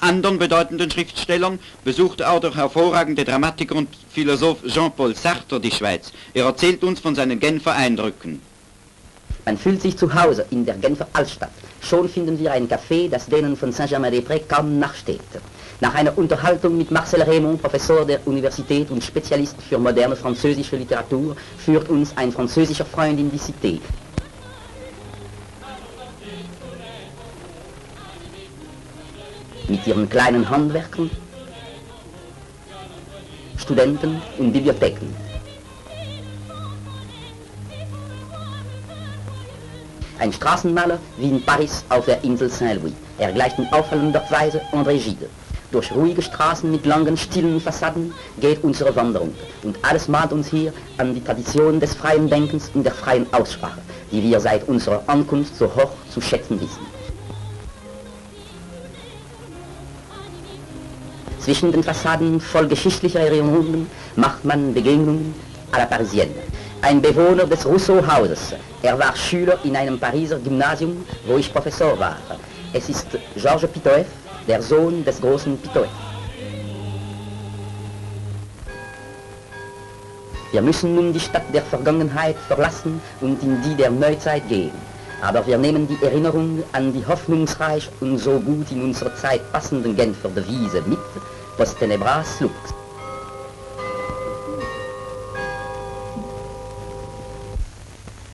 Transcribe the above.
anderen bedeutenden Schriftstellern besuchte auch der hervorragende Dramatiker und Philosoph Jean-Paul Sartre die Schweiz. Er erzählt uns von seinen Genfer Eindrücken. Man fühlt sich zu Hause in der Genfer Altstadt. Schon finden wir ein Café, das denen von Saint-Germain-des-Prés kaum nachsteht. Nach einer Unterhaltung mit Marcel Raymond, Professor der Universität und Spezialist für moderne französische Literatur, führt uns ein französischer Freund in die Cité. Mit ihren kleinen Handwerken, Studenten und Bibliotheken. Ein Straßenmaler wie in Paris auf der Insel Saint-Louis. Er gleicht in auffallender Weise André Gide. Durch ruhige Straßen mit langen, stillen Fassaden geht unsere Wanderung. Und alles mahnt uns hier an die Tradition des freien Denkens und der freien Aussprache, die wir seit unserer Ankunft so hoch zu schätzen wissen. Zwischen den Fassaden voll geschichtlicher Erinnerungen macht man Begegnungen à la Parisienne. Ein Bewohner des Rousseau-Hauses. Er war Schüler in einem Pariser Gymnasium, wo ich Professor war. Es ist Georges Pitoeff, der Sohn des großen Pitoeff. Wir müssen nun die Stadt der Vergangenheit verlassen und in die der Neuzeit gehen. Aber wir nehmen die Erinnerung an die hoffnungsreich und so gut in unsere Zeit passenden Genfer Devise mit, post tenebras lux.